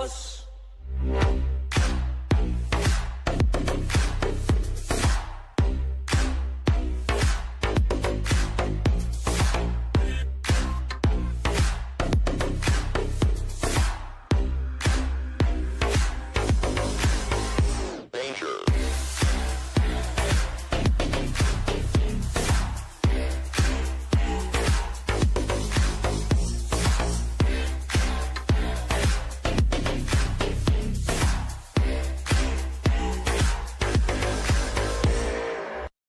house.